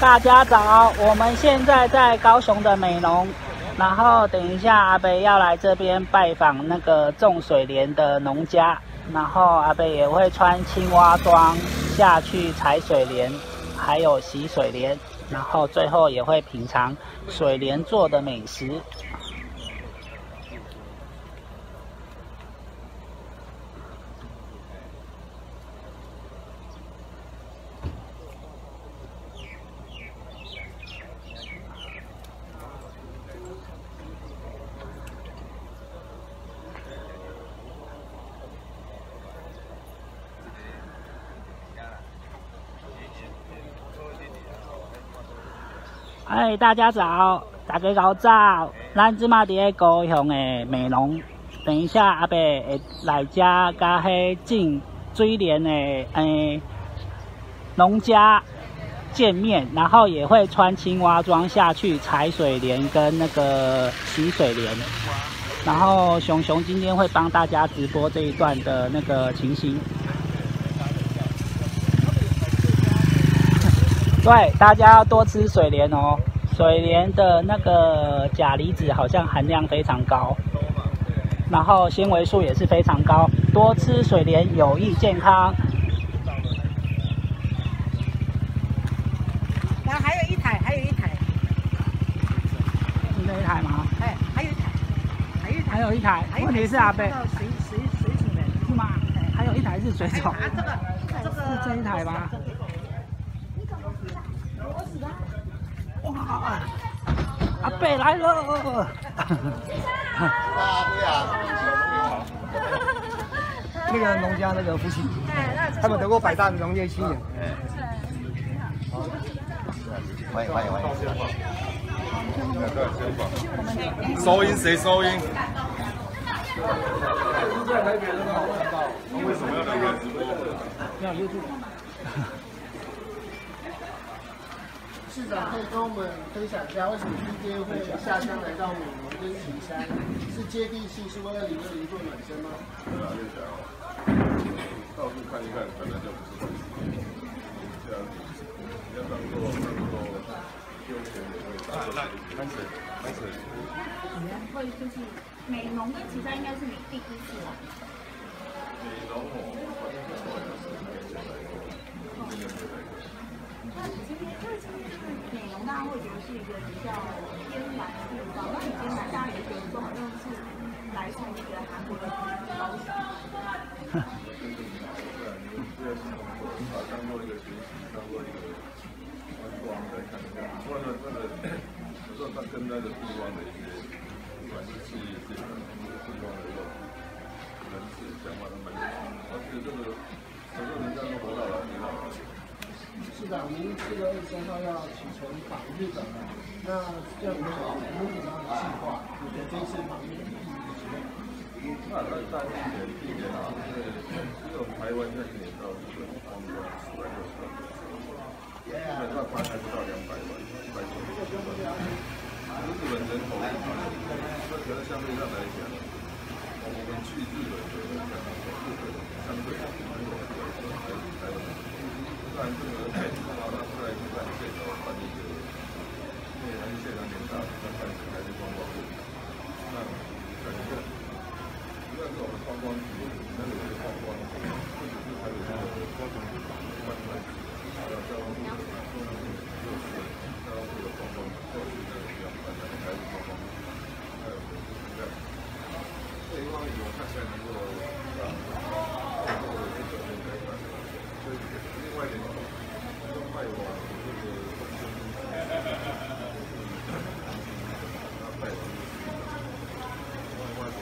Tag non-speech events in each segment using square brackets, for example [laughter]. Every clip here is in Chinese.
大家早，我们现在在高雄的美浓，然后等一下阿北要来这边拜访那个种水莲的农家，然后阿北也会穿青蛙装下去采水莲，还有洗水莲，然后最后也会品尝水莲做的美食。大家早，大家好早。咱即马伫咧高雄的美浓，等一下阿伯会来家甲迄种水莲的诶农家见面，然后也会穿青蛙装下去采水莲跟那个洗水莲。然后熊熊今天会帮大家直播这一段的那个情形。对，大家要多吃水莲哦。水莲的那个钾离子好像含量非常高，然后纤维素也是非常高，多吃水莲有益健康。然后还有一台，还有一台，是这一台吗？哎，还有一台，还有一台，还有一台。问题是阿贝，水水水煮的，是吗？还有一台是水煮。啊，这个这个是这一台吗？哇！阿贝来了！那个农家那个夫妻，他们得过百大农业青年。欢迎欢迎欢迎！收音谁收音？市长可以跟我们分享一下，为什么今天会下乡来到美浓跟旗山？是接地气，是为了零二零做暖身吗？对啊，就想到处看一看，本来就不是问题。这样要当做当做休闲的味道。来，开始开始。你们会就是美浓跟旗山应该是你第一次来。美浓我，天因为今天就是美浓，大家会觉得是一个比较偏南的地方，那你偏南，大家也觉得说好像是来自那个韩国的高雄。把当做一个学习，当做一个观光来看一下。不过呢，真的有时候它跟那个地方的一些，不管是企业界的，或者地方的一种人事想法都蛮有趣的。而且这个很多人家都活到老，挺好的。市长，您四月二十三号要启程访日本了，那这样有什么什么样的计划？你觉得这一次访日本的意义是什？那那大一年一年啊，就是因为我们台湾在一年到日本光光四百六十万人次，基本上它还不到两百万，一百九十万。日本人口那可能相对上来讲，我们去日本的人相对相对蛮多的，还是台湾。当然这个海之的话，它出来就在现场办一个，因为还是现场联大，它办一个还是观光会，那感觉。那个观光局，那个是观光，或者是还有那个高雄观光局，还有交通部，就是交通部的观光，或者是那个要办的还是观光，还有就是这样。这一方面我看起来能够啊，能够这个那个那个，所以另外一点，另外我这个他拜完，我发现。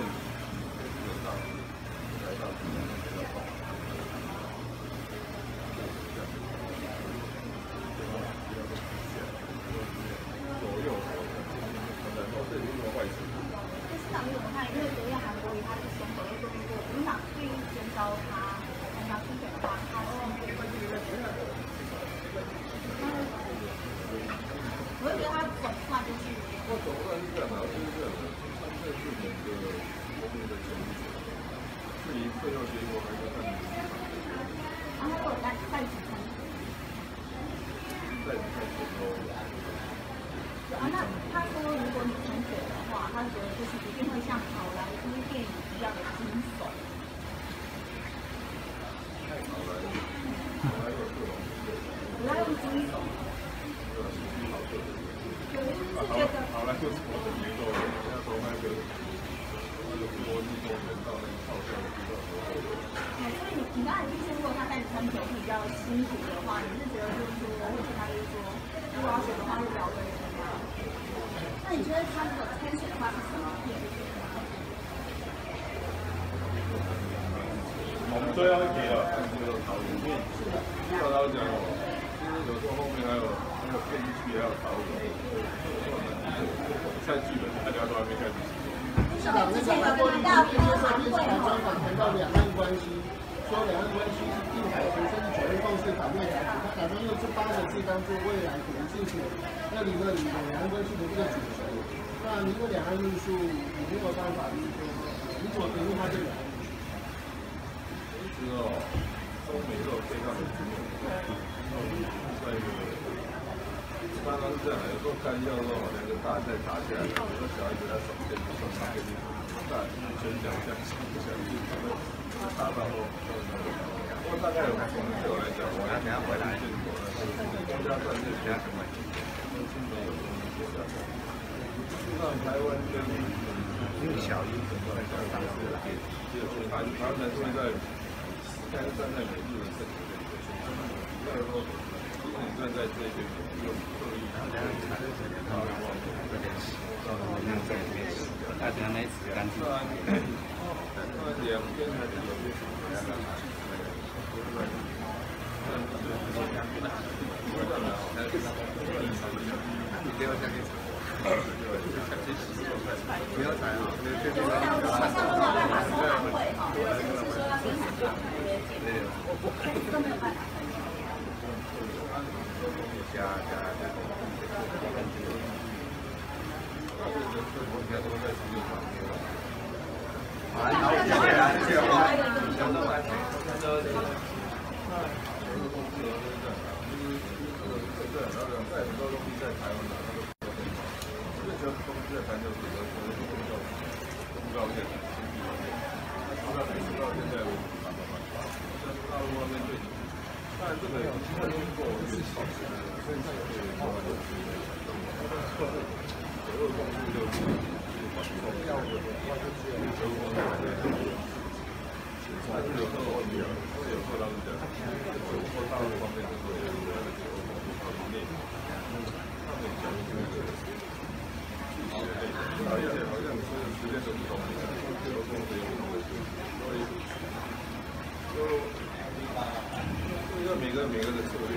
市场怎么看？因为昨天韩国瑜他是说，所谓说最后结果还是看你们市场的结果，然后我带带几层。再看结果。啊，那他说如果你潜水的话，他觉得就是一定会像好莱坞电影一样的惊悚。好来，好来有各种不要用惊悚，对吧？是好特的。对，就是好觉得好来就是我的节奏，人家从那个那个国际公园到那个钞票的地方，哎，所以你你刚才就是如果他在穿球比较辛苦的话，你是觉得就是说，或者他就是说，如果要选的话是比较危险？那你觉得他如果参选的话是什么？我们最后一题了，看这个导演面，照他讲哦，其实有时候后面还有还有编剧，还有导演，在剧本大家都还没开始写。市长那个韩国瑜今天接受电视台专访，谈到两岸关系，说两岸关系是定海神针，是九二共识反对台独，他打算用这八个字当做未来可能竞选二零二零的两岸关系的这个主轴。那您的两岸论述，有没有办法就是说，你怎么评论他这个两岸论述？其实哦，中美都有非常的经验，在一个刚刚是这样，有时候开玩笑说好像一个大赛打起来，有时候小孩子在手边就说他跟你大全奖相信，不相信，不过大概有从对我来讲，我等下回来，国家战略比较什么，跟新闻有东西写下来。让台湾跟小英怎么在讲当时的电，就台台湾现在现在在日的政治这边，第二个，如果你站在这边，用刻意大家看这边到往这边，到那在里面，大家那洗干净。当然，当然两边还是有些什么样的差距，对不对？但是就是说，不管怎么样，还是你不要相信。不要踩啊！这这像我们像都没有办法收堂会，或者是说要生产这样的，都没有办法。加加这种，好，谢谢，谢谢我们，相当来，对，然后在很多东西在台湾的。这个东西在谈就是说，就是公告公告现在，公告公告现在为止，慢慢慢慢，但是大陆方面对，当然这个会经过越少，所以这个对慢慢的去左右共识就是要的话就是德国那边，但是有时候问题啊，有时候他们讲，中国大陆方面就是有那个结构共识方面，他们讲的就是。好像好像所有时间都不同，这个工作也不同的，所以就就每个每个的策略。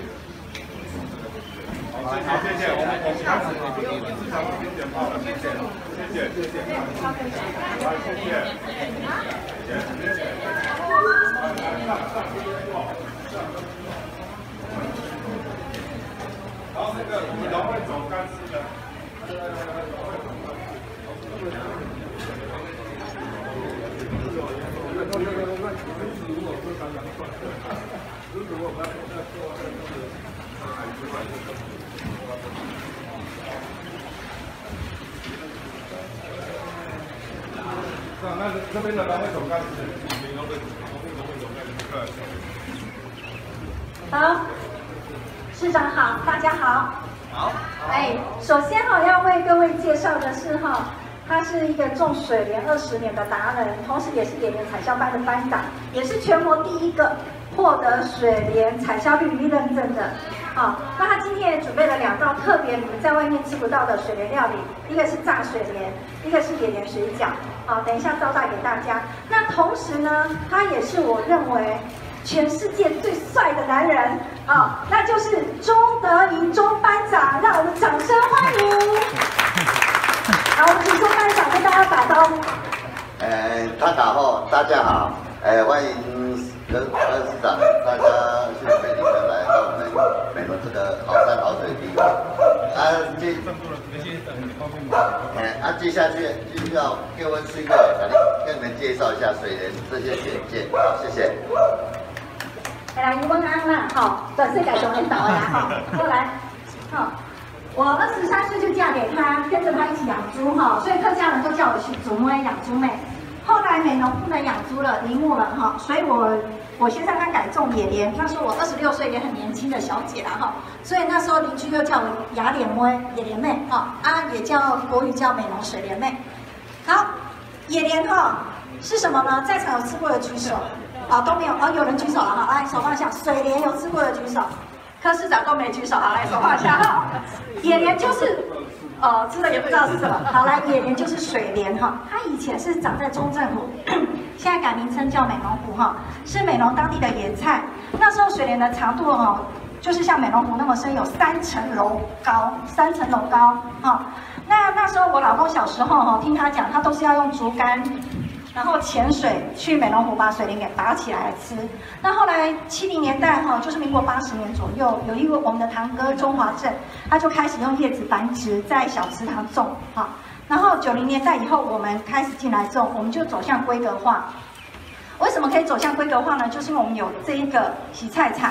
好，好，谢谢，我们我们开始，你不用经常听讲话了，谢谢，谢谢，谢谢，好，谢谢，谢谢。好，那个你赶快走干湿的。那这边的单位总干事，你要不，我们总干事好，市长好，大家好。好。哎，首先哈要为各位介绍的是哈，他是一个种水莲二十年的达人，同时也是野莲采销班的班长，也是全国第一个获得水莲采销绿一认证的。好，那他今天也准备了两道特别你们在外面吃不到的水莲料理，一个是炸水莲，一个是野莲水饺。好，等一下招待给大家。那同时呢，他也是我认为全世界最帅的男人啊，那就是钟德仪钟班长，让我们掌声欢迎。好，我们请钟班长跟大家打招呼。呃，大家好，大家好，呃，欢迎跟跟市长，大家好山好水的地方。啊，这，哎，啊，接下去就要给我是一个，跟你们介绍一下水莲这些简介。好，谢谢。来，余文安啦，好，转世改熊领导啦，好，过来，好，我二十三岁就嫁给他，跟着他一起养猪哈，所以客家人都叫我去祖母养猪妹。后来美农不能养猪了，离牧了哈，所以我我先生他改种野莲，那时候我二十六岁，也很年轻的小姐了哈，所以那时候邻居又叫我雅莲妹、野莲妹哈，啊也叫国语叫美浓水莲妹。好，野莲哈是什么呢？在场有吃过的举手。啊，都没有哦，有人举手了哈，来手放下。水莲有吃过的举手，柯市长都没举手，好来手放下哈。野莲就是，哦，吃的也不知道是什么。好来，野莲就是水莲哈，它以前是长在中正湖，现在改名称叫美浓湖哈，是美浓当地的野菜。那时候水莲的长度哈，就是像美浓湖那么深，有三层楼高，三层楼高哈。那那时候我老公小时候哈，听他讲，他都是要用竹竿。然后潜水去美龙湖把水莲给拔起来吃。那后来七零年代哈，就是民国八十年左右，有一位我们的堂哥中华镇，他就开始用叶子繁殖在小池塘种哈。然后九零年代以后，我们开始进来种，我们就走向规格化。为什么可以走向规格化呢？就是因为我们有这一个洗菜场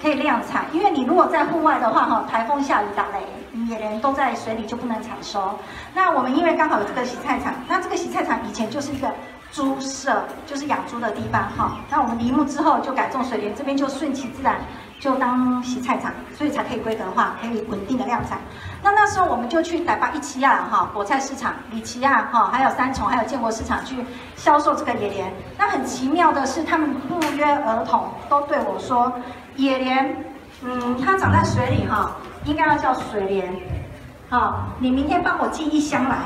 可以量产。因为你如果在户外的话哈，台风下雨打雷，野莲都在水里就不能采收。那我们因为刚好有这个洗菜场，那这个洗菜场以前就是一个。猪舍就是养猪的地方哈，那我们离牧之后就改种水莲，这边就顺其自然就当洗菜场，所以才可以规格化，可以稳定的量产。那那时候我们就去台巴一期亚哈果菜市场、里奇亚哈，还有三重、还有建国市场去销售这个野莲。那很奇妙的是，他们不约而同都对我说，野莲，嗯，它长在水里哈，应该要叫水莲，好，你明天帮我寄一箱来。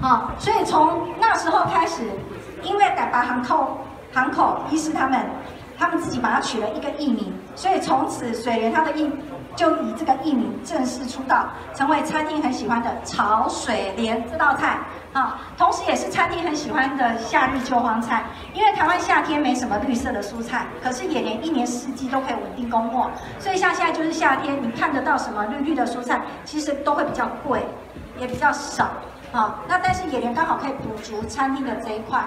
啊，所以从那时候开始，因为改拔航口航口医师他们，他们自己把它取了一个艺名，所以从此水莲它的艺就以这个艺名正式出道，成为餐厅很喜欢的炒水莲这道菜啊，同时也是餐厅很喜欢的夏日秋荒菜。因为台湾夏天没什么绿色的蔬菜，可是也连一年四季都可以稳定供货，所以像现在就是夏天，你看得到什么绿绿的蔬菜，其实都会比较贵，也比较少。好，那但是野莲刚好可以补足餐厅的这一块。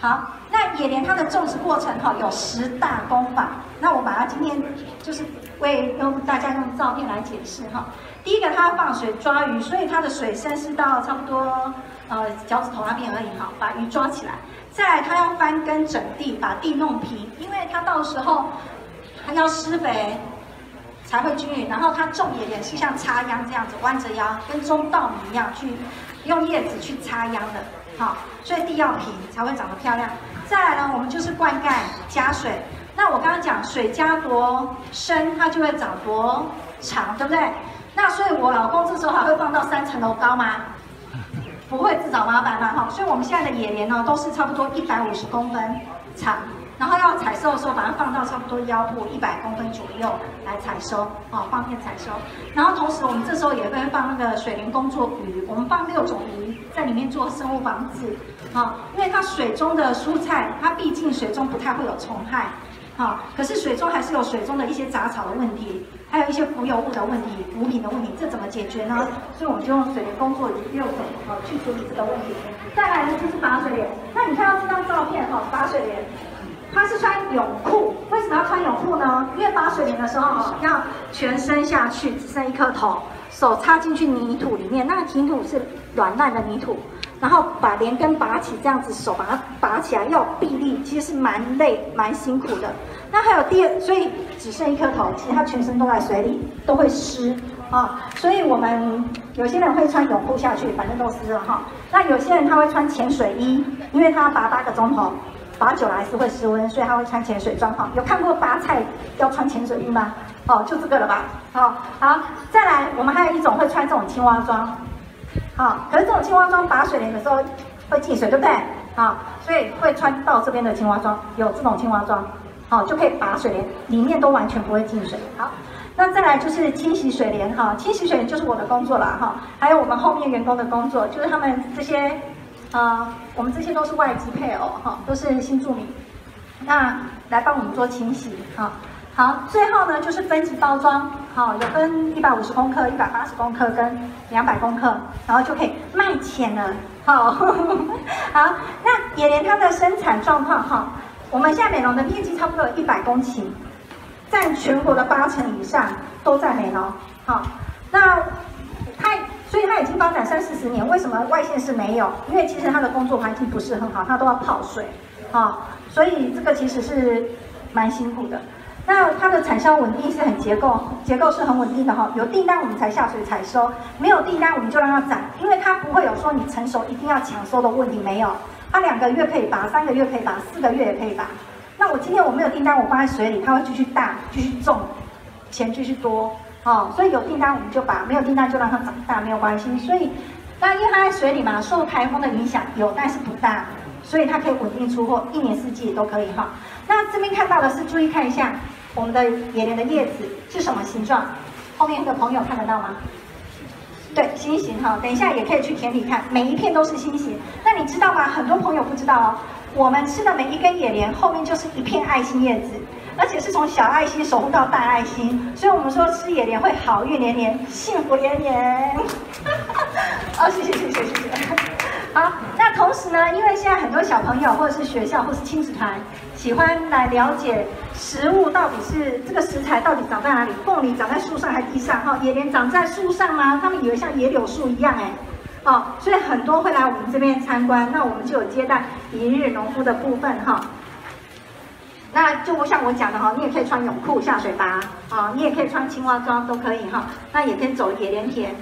好，那野莲它的种植过程哈有十大功法，那我把它今天就是为用大家用照片来解释哈。第一个，它要放水抓鱼，所以它的水深是到差不多呃脚趾头那边而已哈，把鱼抓起来。再来，它要翻耕整地，把地弄平，因为它到时候它要施肥才会均匀。然后它种野莲是像插秧这样子弯着腰，跟中稻米一样去。用叶子去插秧的，好，所以地要平才会长得漂亮。再来呢，我们就是灌溉加水。那我刚刚讲水加多深，它就会长多长，对不对？那所以我老公这时候还会放到三层楼高吗？[laughs] 不会自找麻烦嘛，哈。所以我们现在的野莲呢，都是差不多一百五十公分长。然后要采收的时候，把它放到差不多腰部一百公分左右来采收，哦，方便采收。然后同时，我们这时候也会放那个水帘工作鱼，我们放六种鱼在里面做生物防治，啊，因为它水中的蔬菜，它毕竟水中不太会有虫害，好，可是水中还是有水中的一些杂草的问题，还有一些浮游物的问题、浮萍的问题，这怎么解决呢？所以我们就用水帘工作鱼六种，好，去处理这个问题。再来呢，就是拔水莲。那你看到这张照片，哈，拔水莲。他是穿泳裤，为什么要穿泳裤呢？因为拔水莲的时候要全身下去，只剩一颗头，手插进去泥土里面，那个泥土是软烂的泥土，然后把连根拔起，这样子手把它拔起来，要臂力，其实是蛮累、蛮辛苦的。那还有第二，所以只剩一颗头，其实他全身都在水里，都会湿啊。所以我们有些人会穿泳裤下去，反正都湿了哈。那有些人他会穿潜水衣，因为他要拔八个钟头。拔久了还是会失温，所以他会穿潜水装哈。有看过拔菜要穿潜水衣吗？哦，就这个了吧。好，好，再来，我们还有一种会穿这种青蛙装，好，可是这种青蛙装拔水莲的时候会进水，对不对？好，所以会穿到这边的青蛙装，有这种青蛙装，好，就可以拔水莲，里面都完全不会进水。好，那再来就是清洗水莲哈，清洗水莲就是我的工作了哈，还有我们后面员工的工作，就是他们这些。啊，我们这些都是外籍配偶哈，都是新住民，那来帮我们做清洗哈。好，最后呢就是分级包装，好，有分一百五十公克、一百八十公克跟两百公克，然后就可以卖钱了。好，[laughs] 好，那野莲它的生产状况哈，我们现在美容的面积差不多有一百公顷，占全国的八成以上都在美容。好，那它所以它已经发展三四十年，为什么外县市没有？因为其实它的工作环境不是很好，它都要泡水，啊，所以这个其实是蛮辛苦的。那它的产销稳定是很结构，结构是很稳定的哈。有订单我们才下水采收，没有订单我们就让它长，因为它不会有说你成熟一定要抢收的问题，没有。它两个月可以拔，三个月可以拔，四个月也可以拔。那我今天我没有订单，我放在水里，它会继续大，继续重，钱继续多，哦。所以有订单我们就拔，没有订单就让它长大，没有关系。所以，那因为它在水里嘛，受台风的影响有，但是不大，所以它可以稳定出货，一年四季都可以哈。那这边看到的是，注意看一下。我们的野莲的叶子是什么形状？后面的朋友看得到吗？对，心形哈。等一下也可以去田里看，每一片都是心形。那你知道吗？很多朋友不知道哦。我们吃的每一根野莲后面就是一片爱心叶子，而且是从小爱心守护到大爱心。所以我们说吃野莲会好运连连，幸福连连。[laughs] 哦，谢谢谢谢谢谢。好，那同时呢，因为现在很多小朋友或者是学校或是亲子团喜欢来了解。食物到底是这个食材到底长在哪里？凤梨长在树上还是地上？哈，野莲长在树上吗？他们以为像野柳树一样哎，哦，所以很多会来我们这边参观。那我们就有接待一日农夫的部分哈。那就像我讲的哈，你也可以穿泳裤下水吧啊，你也可以穿青蛙装都可以哈。那也可以走野莲田。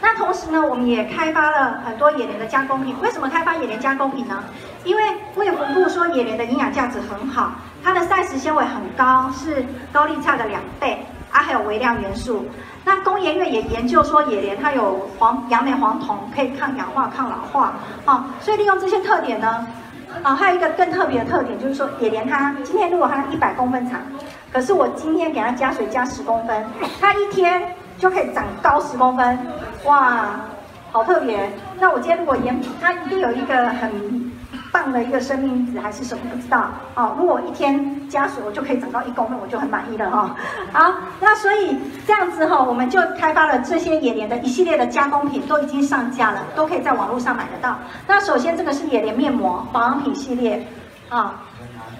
那同时呢，我们也开发了很多野莲的加工品。为什么开发野莲加工品呢？因为卫福部说野莲的营养价值很好。它的膳食纤维很高，是高丽菜的两倍啊，还有微量元素。那工研院也研究说，野莲它有黄杨梅黄酮，可以抗氧化、抗老化，啊，所以利用这些特点呢，啊，还有一个更特别的特点就是说，也连它今天如果它一百公分长，可是我今天给它加水加十公分，它一天就可以长高十公分，哇，好特别。那我今天如果研，它一定有一个很。棒的一个生命值还是什么不知道哦。如果一天加水，我就可以长到一公分，我就很满意了哈。好，那所以这样子哈，我们就开发了这些野莲的一系列的加工品，都已经上架了，都可以在网络上买得到。那首先这个是野莲面膜保养品系列啊。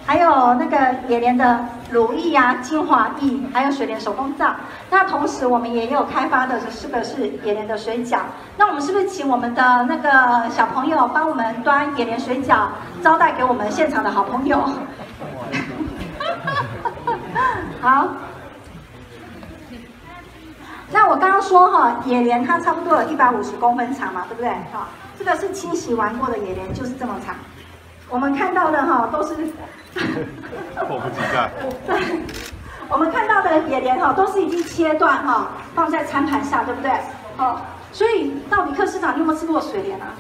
还有那个野莲的乳液呀、精华液，还有水莲手工皂。那同时我们也有开发的是个是野莲的水饺。那我们是不是请我们的那个小朋友帮我们端野莲水饺，招待给我们现场的好朋友？[laughs] 好。那我刚刚说哈，野莲它差不多有一百五十公分长嘛，对不对？好，这个是清洗完过的野莲，就是这么长。我们看到的哈都是。迫不及待。[laughs] 我们看到的野莲哈，都是已经切断哈，放在餐盘上，对不对？哦，所以到底柯市长，你有没有吃过水莲啊？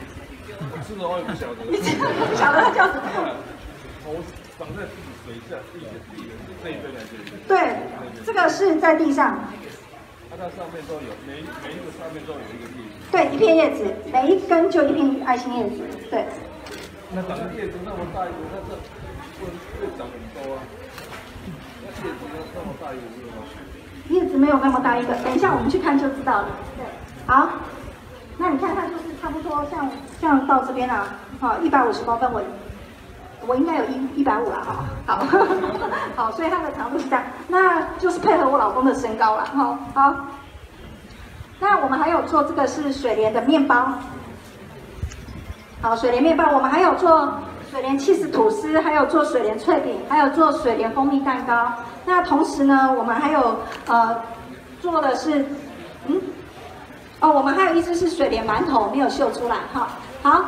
吃的话也不晓得。你不晓得它叫什么？头长在水下，地地这一边来这边。对，这个是在地上。它那上面都有，每每一个上面都有一个叶子。对，一片叶子，每一根就一片爱心叶子，对。那长的叶子那么大一个，那这。会长很多啊，那叶子？没有那么大一个，等一下我们去看就知道了。好，那你看它就是差不多像像到这边了，好，一百五十公分，我我应该有一一百五了哈，好，[laughs] 好，所以它的长度是这样，那就是配合我老公的身高了，哈，好。那我们还有做这个是水莲的面包，好，水莲面包，我们还有做。水莲气死吐司，还有做水莲脆饼，还有做水莲蜂蜜蛋糕。那同时呢，我们还有呃做的是，嗯，哦，我们还有一只是水莲馒头没有秀出来哈。好，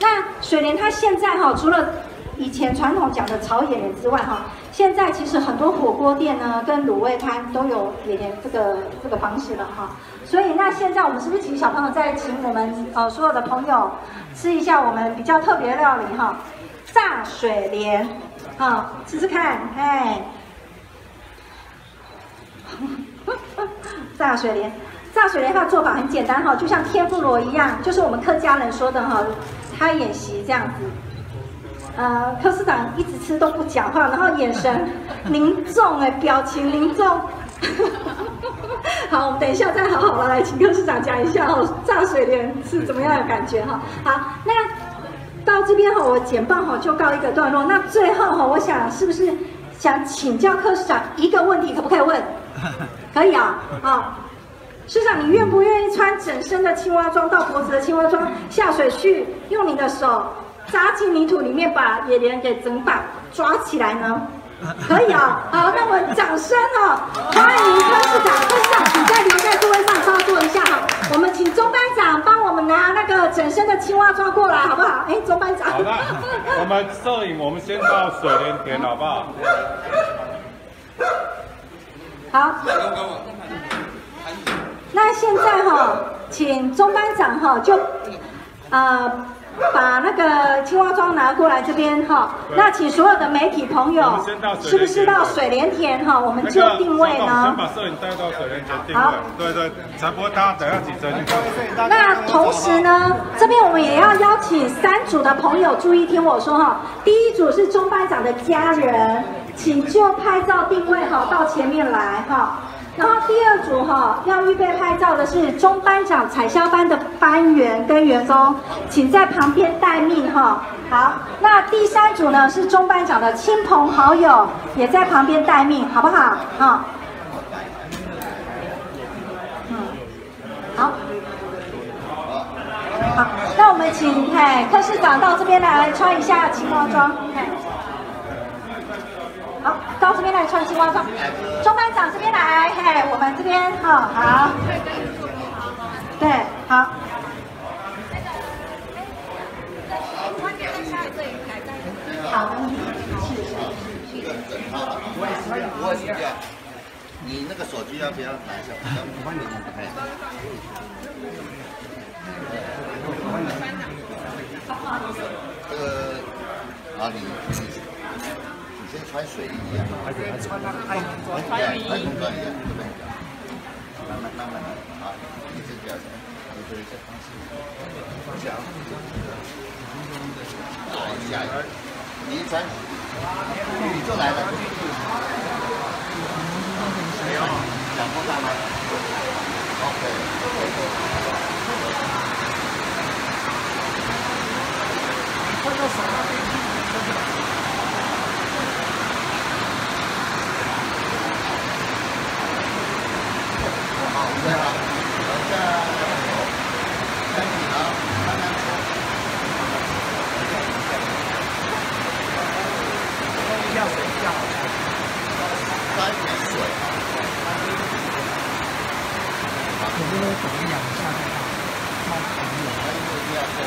那水莲它现在哈，除了以前传统讲的炒野莲之外哈，现在其实很多火锅店呢跟卤味摊都有野莲这个这个方式了哈。所以那现在我们是不是请小朋友再请我们呃所有的朋友吃一下我们比较特别的料理哈？炸水莲，好，试试看，哎，[laughs] 炸水莲，炸水莲它的做法很简单哈，就像天妇罗一样，就是我们客家人说的哈，开演习这样子。呃，柯市长一直吃都不讲话，然后眼神 [laughs] 凝重，哎，表情凝重。[laughs] 好，我们等一下再好好的来请柯市长讲一下哦，炸水莲是怎么样的感觉哈。好，那到这边哈，我简报哈就告一个段落。那最后哈，我想是不是想请教柯市长一个问题，可不可以问？[laughs] 可以啊，好。市长，你愿不愿意穿整身的青蛙装到脖子的青蛙装下水去，用你的手扎进泥土里面，把野莲给整把抓起来呢？[laughs] 可以啊，好，那我们掌声哦，欢迎柯市长，柯市长，请再留在座位上操作一下哈。我们请钟班长帮我们拿那个整抓过来，好不好？哎，钟班长。好的，[laughs] 我们摄影，我们先到水莲田，好不好？好。那现在哈，请钟班长哈就，呃，把那个青蛙装拿过来这边哈。那请所有的媒体朋友，是不是到水莲田哈？我们就定位呢。先把摄影带到水莲田定位。好，对对，才不会大家等下挤进去。那同时呢，这边我们也要邀请三组的朋友注意听我说哈。第一组是钟班长的家人，请就拍照定位哈，到前面来哈。然后第二组哈要预备拍照的是中班长彩销班的班员跟员工，请在旁边待命哈。好，那第三组呢是中班长的亲朋好友，也在旁边待命，好不好？好。嗯，好。好，那我们请哎柯市长到这边来穿一下旗袍装。好，到这边来穿青蛙装。中班长这边来，嘿，我们这边哈好。对，好。好的，是是是。我我是这样，你那个手机要不要拿一下？我帮你拍。这个啊，你。跟穿水衣一样，而且穿那个太空装，太空装一样，对不对？慢慢慢慢的，啊，一直这样，我这里再放心，放下，打一下，你一穿，雨就来了。没有，阳光大吗？OK。穿到手了。对啊，等下开你了，慢慢说。放一下水比较好，沾一点水。有没有怎么养一下那个猫朋友？还有没有这样做？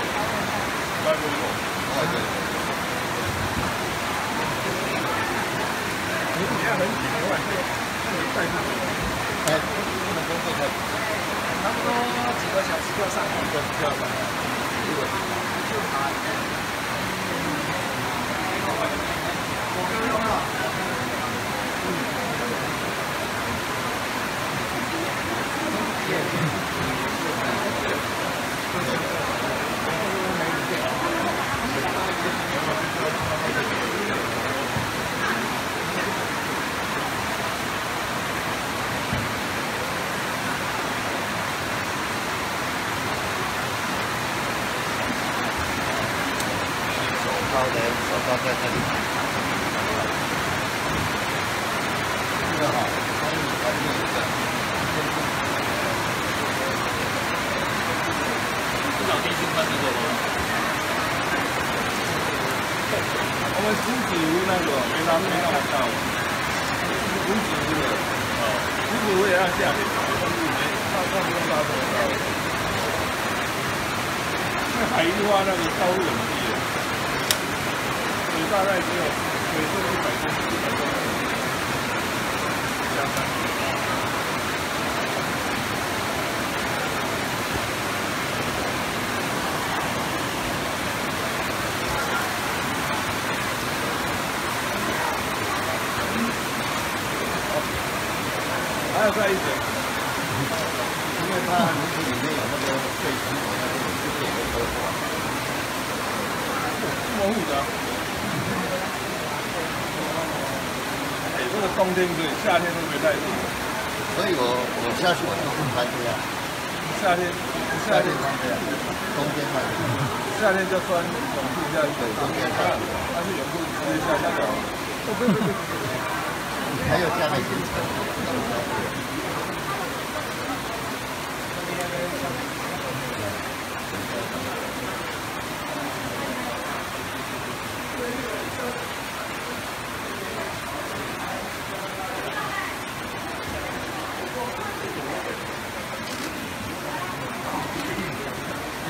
还有没有？哦对。你底下很紧的话，可以带上。哎。差不多几个小时就要上来，就要上来。就他。我刚刚。冬我我下去我就不穿这样，夏天夏天穿这样，冬天穿这样。夏天就穿泳裤下去，冬天穿，但是泳裤直接下下脚。还有这样的行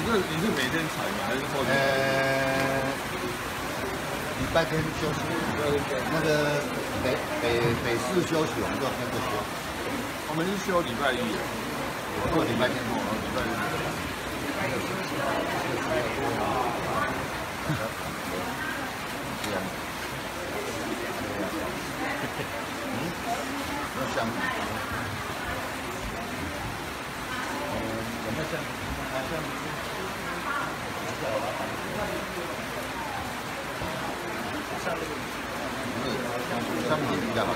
是你是每天采吗？还是后天？呃，礼拜天休息，那个北北北市休息，我们就跟着休。我们是休礼拜一，我做礼拜天，我礼拜这样。嗯，要相比。嗯，有没有相比？好像。不是，相比比较好。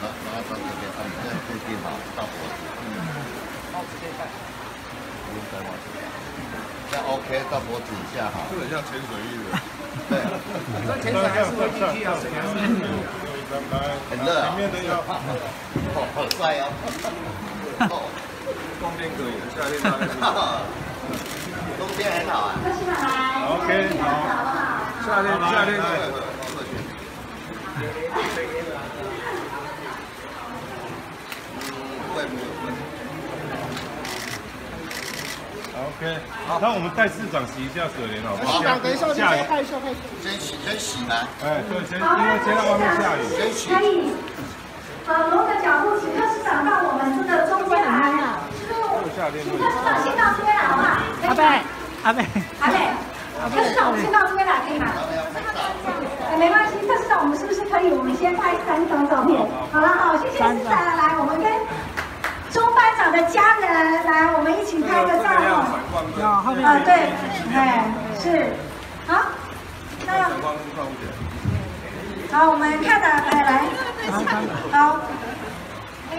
拿拿到这边，按这附近哈，到脖子。嗯。帽子可以戴。不用戴帽子。这样 OK，到脖子下哈。这很像潜水衣的。对。这潜水还是会进去啊，水。很热啊。前面的要哦，好帅哦。[laughs] 哦，冬天可以，夏天大概是。[laughs] 冬天很好啊。OK，好。夏天夏天可以。不会不会不会。OK，好那我们带市长洗一下水莲好不好？市长，等一下，我先下雨，害羞害羞。先洗先洗吗？哎，对，先因为现在外面下雨。先洗。可以，呃，挪个脚步，请特市长到我们这个中间来。请特市长先到这边来，好不好？阿贝，阿贝，阿贝，特市长，我们先到这边来，可以吗？哎，没关系，特市长，我们是不是可以？我们先拍三张照片。好了，好，谢谢市长，来，我们跟中班长的家人来，我们一起拍个照哈。啊，对，哎，是，好，那。好，我们看的，哎，来，好，哎，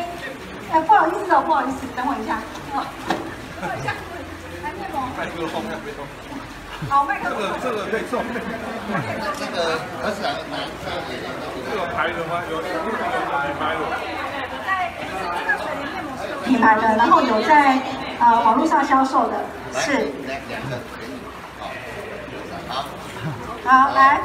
哎，不好意思哦，不好意思，等我一下，哦，等我一下，来面膜，好，麦克风这个，这个可以送。这个特市长拿下也能这个牌的吗？有有有牌牌的。在这个水莲面膜是有品牌的，然后有在呃网络上销售的，是。好。好，来。来。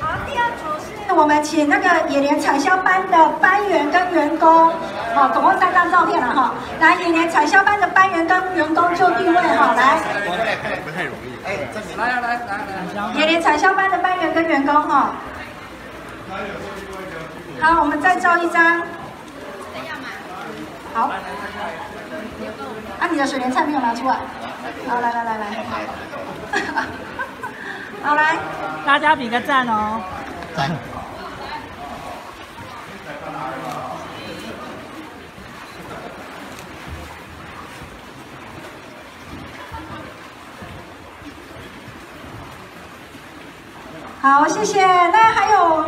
好，第二组是我们请那个野莲产销班的班员跟员工，好，总共三张照片了哈。来，野莲产销班的班员跟员工就定位哈，来。不太容易。哎，来来来来来，野莲产销班的班员跟员工哈。好，我们再照一张。好。啊，你的水莲菜没有拿出来。好，来来来来。[laughs] 好来。大家比个赞哦。赞。[laughs] 好，谢谢。那还有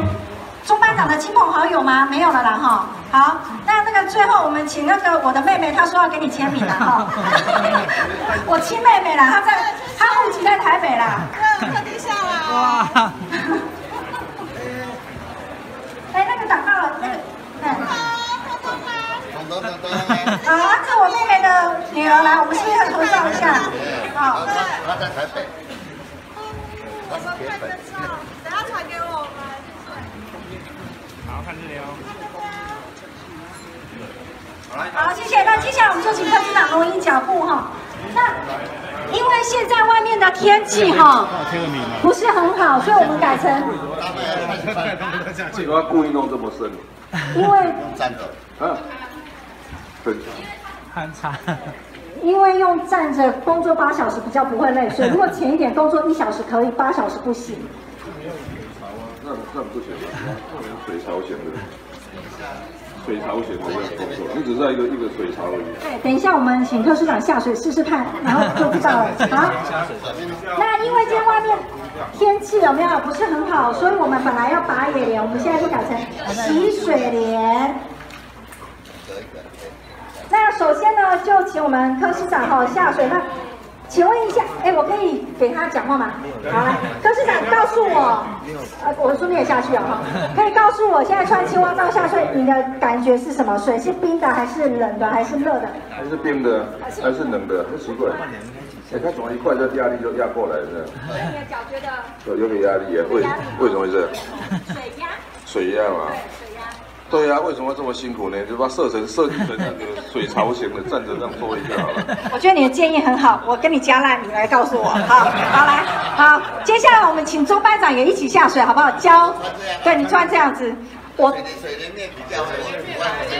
中班长的亲朋好友吗？没有了啦哈。好，那那个最后我们请那个我的妹妹，她说要给你签名了哈。[laughs] 我亲妹妹啦，她在，她户籍在台北啦。特地下来。哇，哎，那个长大了，那个。好，这是我妹妹的女儿来，我们是不是要合照一下？好。她在台北。他是铁粉。等下传给我们。好看这里哦。好，谢谢。那接下来我们就请科市长录音脚步哈。那因为现在外面的天气哈不是很好，所以我们改成为什么要故意弄这么深？因为站着。啊，很长。很长。因为用站着工作八小时比较不会累，所以如果前一点工作一小时可以，八小时不行。这不行的，这连水槽型的，水槽型的这样工作，你只是在一个一个水槽而已。对，等一下我们请科师长下水试试看，然后就知道了。好，那因为今天外面天气有没有不是很好，所以我们本来要拔野莲，我们现在就改成洗水莲。那首先呢，就请我们科师长哈下水。那请问一下，哎，我可以给他讲话吗？好，来，科师长告诉我，呃，我顺便下去啊哈，可以告诉我现在穿青蛙罩下水，你的感觉是什么？水是冰的还是冷的还是热的？还是冰的，还是冷的，很奇怪。哎，它从一块这压力就压过来了。对，你的脚觉得有有点压力啊？为为什么会这样？水压。水压嘛。对，水压。对呀，为什么这么辛苦呢？就把设成设计成那个水槽型的，站着这样做一下好了。[laughs] 我觉得你的建议很好，我跟你加烂，你来告诉我。好，好来，好，接下来我们请周班长也一起下水，好不好？教，对你穿这样子，我。水的面比较厚。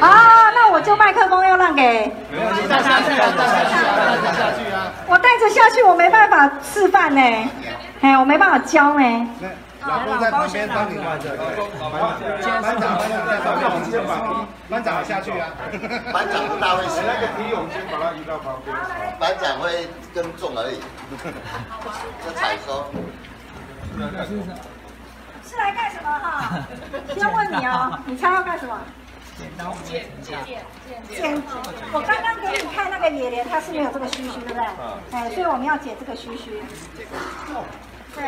啊，那我就麦克风要让给。没关系，带下去啊，带下去啊，带下去啊。我带着下去，我没办法示范呢，哎，我没办法教呢。老公在旁边帮你换着，班长班长在上面，我们先把班长下去啊。班长不大会使，那个提泳先把它移到旁边。班长会跟重而已，[laughs] 这采收。是来干什么哈？先问你哦，[laughs] 你猜要干什么？剪刀剪剪剪剪。我刚刚给你看那个野莲，它是没有这个须须，对不对？哎，所以我们要剪这个须须。对。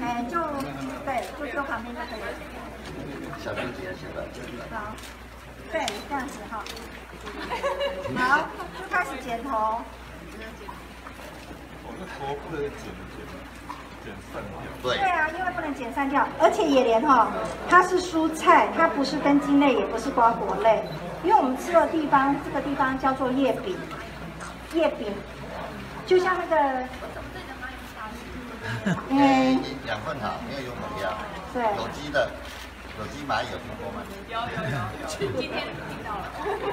哎，就对，就坐旁边就可以了。小心剪是吧？好，对，这样子哈。好，就开始剪头。我这头不能剪剪剪散掉。对。对啊，因为不能剪散掉，而且野莲哈，它是蔬菜，它不是根茎类，也不是瓜果类。因为我们吃的地方，这个地方叫做叶柄，叶柄，就像那个。因为养分好，没有用农药，对，有机的，有机蚂蚁有听过吗？有有有，今天听到了，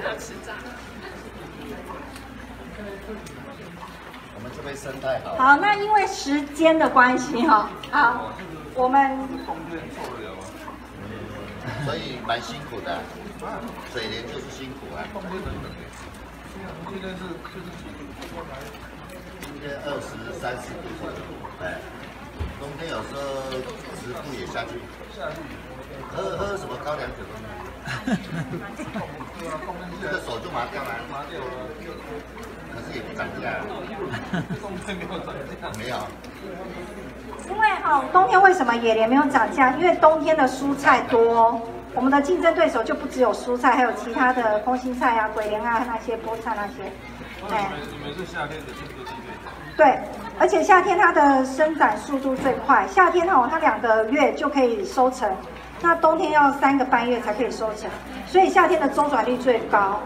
要吃炸。我们这边生态好。好，那因为时间的关系哈，好，我们。所以蛮辛苦的，水莲就是辛苦啊。今天是就是几度？今天二十三十度左右，哎。冬天有时候食铺也下去，喝喝什么高粱酒都没有，[laughs] 这个手就麻掉了，麻掉了，可是也不涨价，冬天没有涨价，没有。因为哈，冬天为什么野莲没有涨价？因为冬天的蔬菜多，我们的竞争对手就不只有蔬菜，还有其他的空心菜啊、鬼莲啊那些菠菜那些，哎。你们是夏天的竞争对手。对。而且夏天它的生长速度最快，夏天哦，它两个月就可以收成，那冬天要三个半月才可以收成，所以夏天的周转率最高。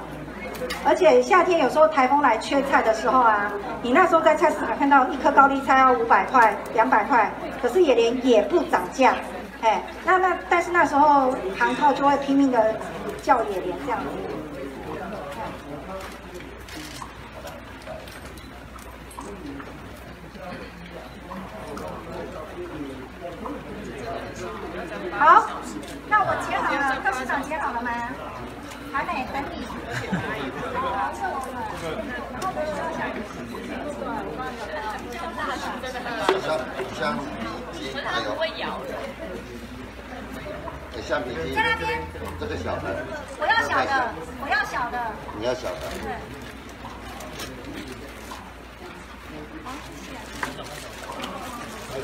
而且夏天有时候台风来缺菜的时候啊，你那时候在菜市场看到一颗高丽菜要五百块、两百块，可是野莲也不涨价，哎，那那但是那时候行套就会拼命的叫野莲这样子。好，那我切好了，科市长切好了吗？还没，等你。橡橡皮筋，还有。橡皮筋。在那边。这个小的。我要小的，我要小的。你要小的。对。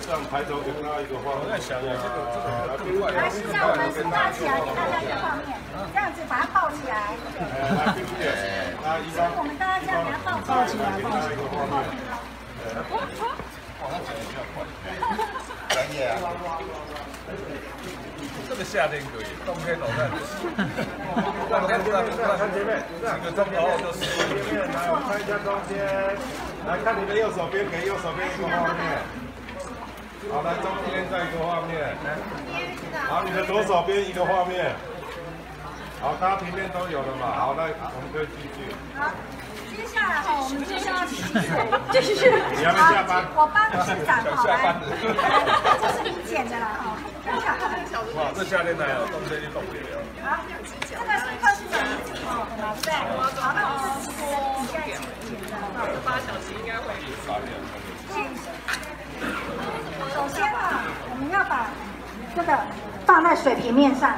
这样抬头跟他一个画面。来，现在我们是抱起来给大家一个画面，这样子把它抱起来。所以我们大家这样给它抱抱起来，抱起来。专业啊！这个夏天可以，冬天脑袋。冬天不要不要看前面，几个钟头就是。前面来，我看一下中间，来看你的右手边，给右手边一个画面。好，来中间再一个画面。好，你的左手边一个画面。好，大家平面都有了嘛？好，那我们可以继续。好，接下来哈，我们接下来继续，继续。你还没下班？我帮市长好来。这是剪的啦哈，很巧合。哇，这夏天来了，冬天就冻不了。好，这个是克制的米纸哦，对不对？好，那我们是现在剪的。八小时应该会。首先啊，我们要把这个放在水平面上，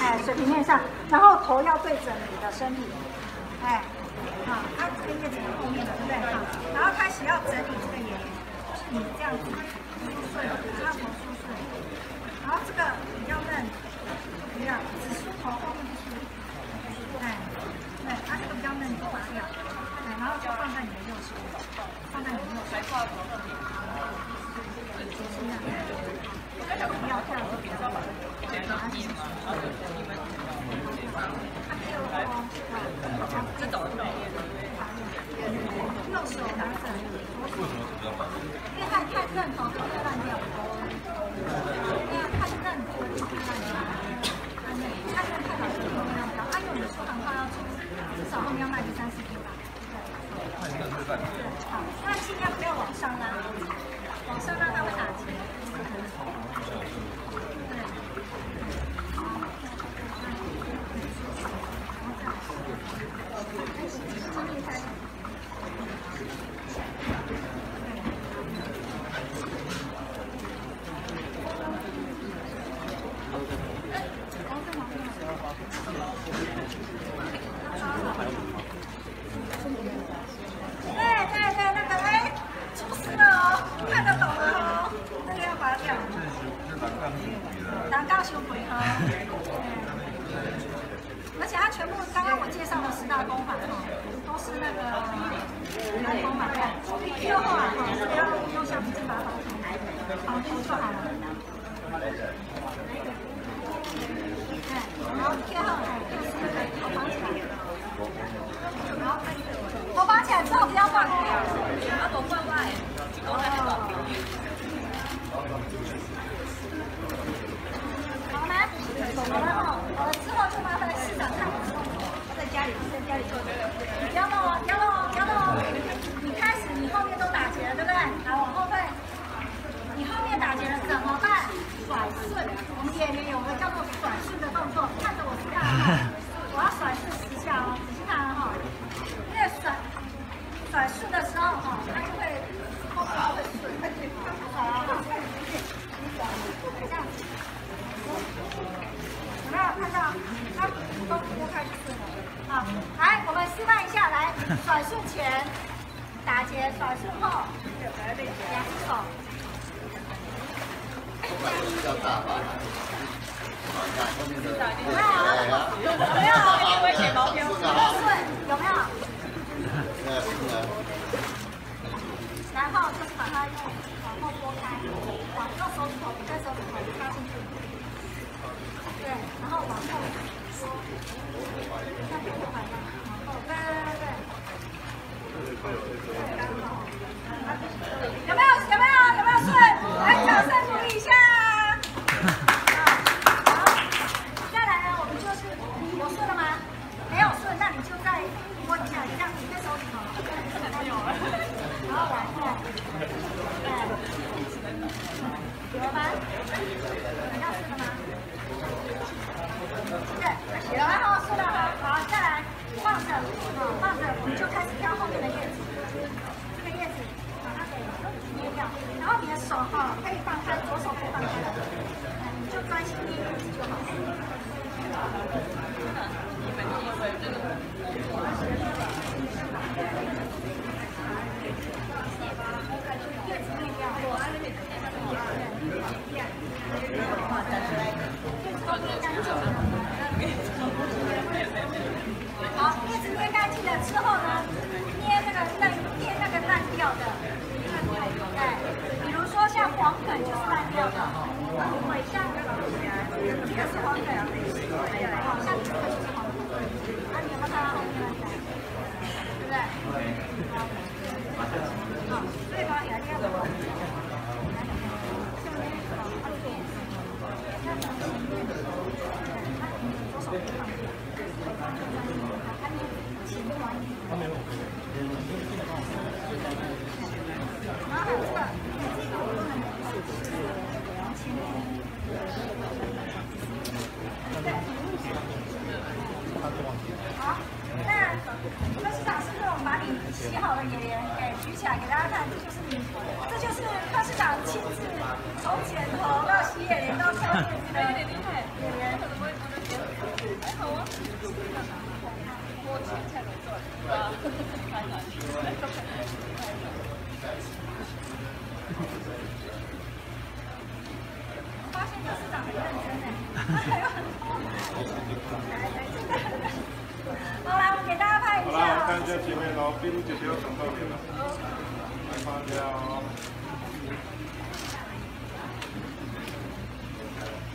哎，水平面上，然后头要对准你的身体，哎，好，它这个叶子在后面的，对不对？好，然后开始要整理这个眼，就是你这样子顺，然后头梳顺，然后这个比较嫩，不要只梳头后面不梳，哎，对，它这个比较嫩就拔掉，哎，然后就放在你的右手，放在你的右手。右手拿着，因为它太嫩，头会烂掉。因为太嫩，头会烂掉。太嫩，太嫩太老了，头会烂掉。它有的出厂话要出，至少后面要卖个三四天吧。好，那尽量不要往上拉，往上拉它会打结。对对对，那个哎，出事了哦，看得懂了哦，那个要拔掉。南钢修鬼哈，而且它全部刚刚我介绍的十大功法哈，都是那个南功法对。Q 后啊，哈，不要用橡皮筋把它绑好了。对，然后 Q 后哎，就是那个头绑起来。然后头绑起来之后不要放开，啊，无怪我诶，我在那个。好？了，之后就麻烦市长看我在家里，在家里做。你不要弄哦，不要弄哦，不要弄哦。你开始，你后面都打结了，对不对？来往后退。你后面打结了怎么办？甩顺。我们演员有个叫做甩顺的动作，看着我示范哈。我要甩顺十下哦，仔细看哈。因为甩甩顺的时候哈，它就会后面会顺。甩啊！这样子。有没有看到？它都拨开就顺了。好，来，我们示范一下，来，甩顺前，打结，甩顺后，两只手。要大把。有没有？有没有？危险毛标。顺，有？没有？呃，是的。然后就是把它用往后拨开，往用手指头，在手指头插进去。对，然后往后拨，像拨头发一样，往后，对对对对。刚好。前面喽，闭路姐姐要上照片了，来发掉哦。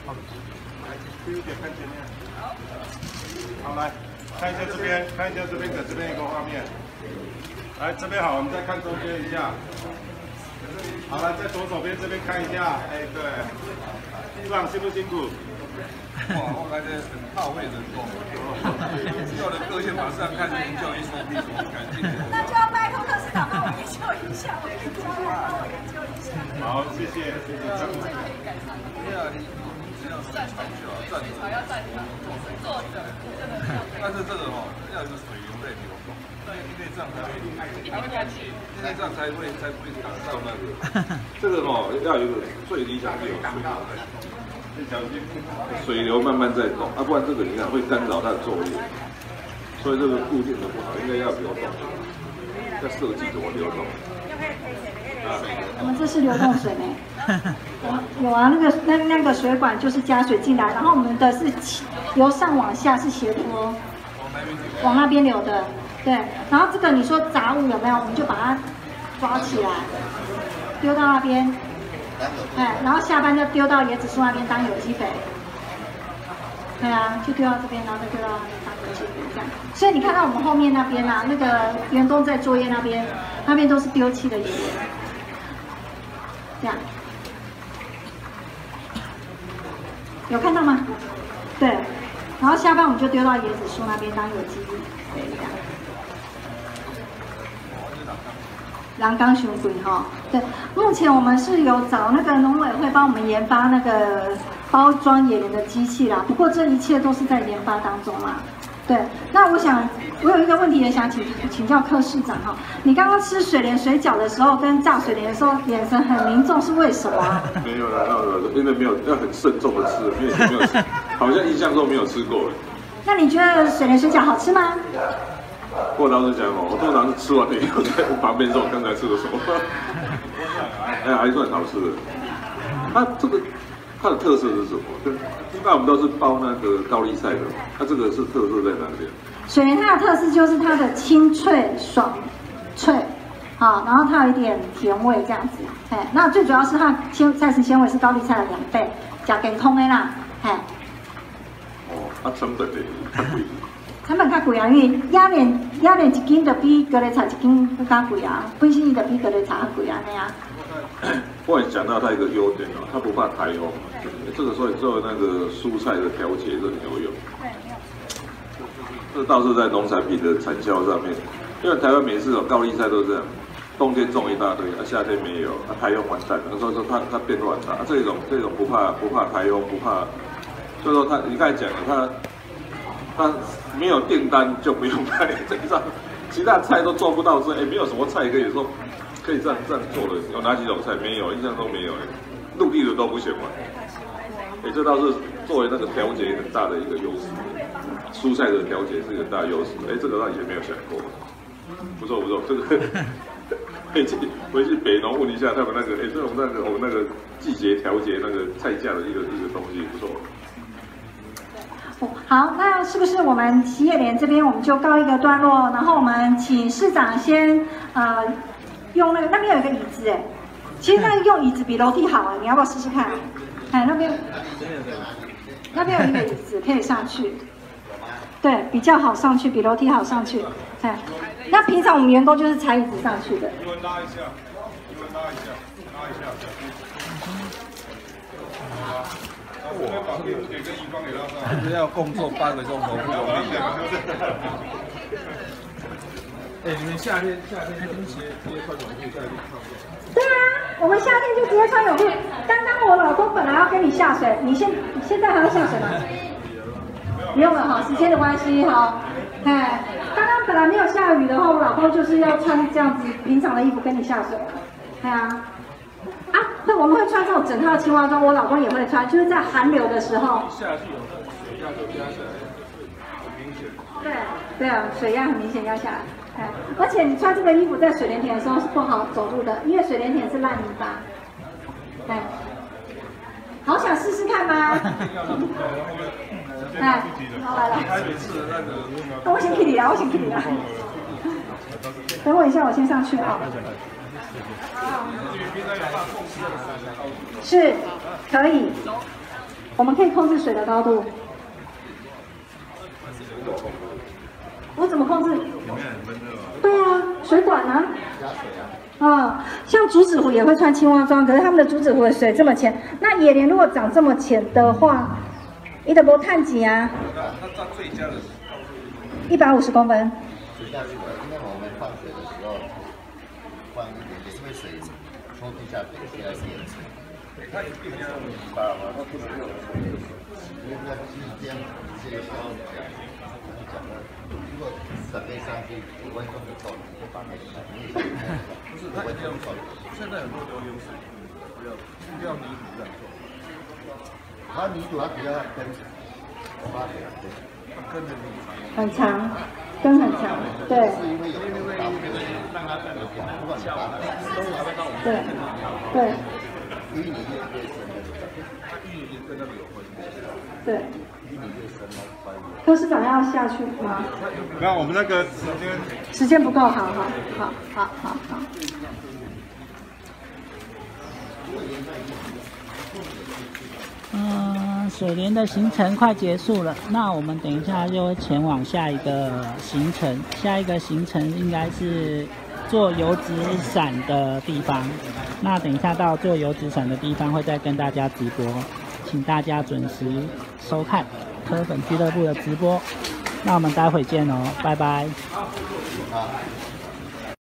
好，来，闭路姐看前面。好，来看一下这边，看一下这边的这边一个画面。来这边好，我们再看中间一下。好了，在左手边这边看一下，哎对，市长辛不辛苦？哇，我感觉很到位的做，要的个性马上看研究一说必须赶紧。那就要拜托特市长帮我研究一下，我跟你说，帮我研究一下。好，谢谢，谢谢张总。对啊，你你只要站上去啊，站着。还要站着，坐着，真的要但是这个哦，要有水流在流动，对，因为这样才会，一定下去。因为这样才会才不会打到那个。这个哦，要有一个最理想是有水流在动，水流慢慢在动，啊，不然这个你看会干扰它的作业。所以这个固定的不好，应该要流动，要设计怎么流动。啊，我们这是流动水呢。[laughs] 有啊，那个那那个水管就是加水进来，然后我们的是起由上往下是斜坡，往那边流的，对。然后这个你说杂物有没有？我们就把它抓起来，丢到那边，哎，然后下班就丢到椰子树那边当有机肥。对啊，就丢到这边，然后再丢到那边当有机肥这样。所以你看到我们后面那边啊，那个员工在作业那边，那边都是丢弃的盐。这样，有看到吗？对，然后下班我们就丢到椰子树那边当有机肥这样。栏杆循环哈，对，目前我们是有找那个农委会帮我们研发那个包装野莲的机器啦，不过这一切都是在研发当中啦。对，那我想我有一个问题也想请请教柯市长哈，你刚刚吃水莲水饺的时候跟炸水莲的时候眼神很凝重，是为什么啊？[laughs] 没有啦，那个因为没有要很慎重的吃，没有没有吃，好像印象中没有吃过。[laughs] 那你觉得水莲水饺好吃吗？我老实讲哦，我通常是吃完了以后在旁边说我刚才吃的什么，[laughs] 哎，还算好吃的。它这个它的特色是什么？一般我们都是包那个高丽菜的，它这个是特色在哪里？水莲它的特色就是它的清脆爽脆，好，然后它有一点甜味这样子，哎，那最主要是它纤膳食纤维是高丽菜的两倍，加健康的啦，哎。哦，它成本的太贵。成本较贵啊，因为鸭莲鸭莲一斤就比高丽菜一斤更加贵啊，本身伊就比高丽菜较贵啊，那样。我也讲到它一个优点哦，它不怕台风，这个所以做那个蔬菜的调节是很有用。这倒是在农产品的产销上面，因为台湾每次有高丽菜都是这样，冬天种一大堆，啊夏天没有，啊台风完蛋，所以说它它变乱了。啊这种这种不怕不怕台风，不怕，所以说它你刚才讲了，它它没有订单就不用卖，这上其他菜都做不到，是哎没有什么菜可以说可以这样这样做的，有哪几种菜没有？印象都没有哎，陆地的都不行嘛。哎，这倒是作为那个调节很大的一个优势，蔬菜的调节是一个大优势。哎，这个倒以前没有想过，不错不错，这个 [laughs] 可以去回去北农问一下他们那个，哎，这种那个我们那个季节调节那个菜价的一个一个东西不错。好，那是不是我们企业联这边我们就告一个段落，然后我们请市长先呃用那个那边有一个椅子哎，其实那用椅子比楼梯好啊，你要不要试试看？哎，那边那边有一个椅子可以上去，对，比较好上去，比楼梯好上去。哎，那平常我们员工就是踩椅子上去的。英文拉一下，英文拉一下，拉一下。我，还是要工作八个钟头不容易。哎，你们夏天夏天跟鞋直接穿泳裤在里面。对啊，我们夏天就直接穿泳裤。刚刚我老公本来要跟你下水，你现现在还要下水吗？不用了哈，时间的关系哈。哎，刚刚本来没有下雨的话，我老公就是要穿这样子平常的衣服跟你下水。对啊，啊，那我们会穿这。种整套青蛙装，我老公也会穿，就是在寒流的时候。下去有那水压就压下来，很明显。对对啊，水压很明显压下来。哎，而且你穿这个衣服在水莲田的时候是不好走路的，因为水莲田是烂泥巴。哎，好想试试看吗？[laughs] 哎，好来了。我先去你了，我先去你了。等我一下，我先上去啊。[laughs] 是，可以。我们可以控制水的高度。我怎么控制？对啊，水管呢？啊，像竹子湖也会穿青蛙装，可是他们的竹子湖的水这么浅，那野莲如果长这么浅的话，你得不探几啊？一百五十公分。水下去了，因为我们放水的时候放一点点，因为水从地下流出来是颜色。它有变压，你知道吗？它不是有，因为它之间这些消讲，讲的，如果准备上去五分钟的时候，你就放在里面，不是它这样做，现在很多都流水，不要不要泥土这样做。它泥土它比较跟发水，它跟着你。很长。根很强，对。对，对。对。柯市长要下去吗？那我们那个时间时间不够，好好好好好好。嗯，水莲的行程快结束了，那我们等一下就前往下一个行程。下一个行程应该是做油纸伞的地方。那等一下到做油纸伞的地方会再跟大家直播，请大家准时收看科粉俱乐部的直播。那我们待会见哦，拜拜。